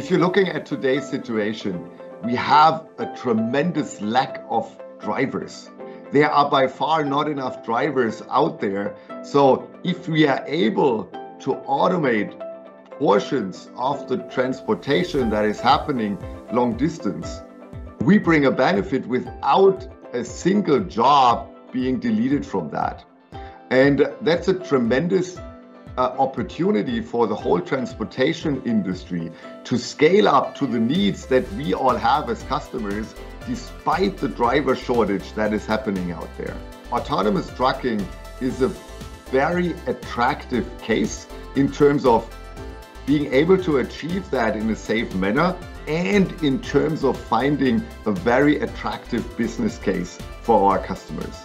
If you're looking at today's situation, we have a tremendous lack of drivers. There are by far not enough drivers out there. So if we are able to automate portions of the transportation that is happening long distance, we bring a benefit without a single job being deleted from that. And that's a tremendous uh, opportunity for the whole transportation industry to scale up to the needs that we all have as customers, despite the driver shortage that is happening out there. Autonomous trucking is a very attractive case in terms of being able to achieve that in a safe manner and in terms of finding a very attractive business case for our customers.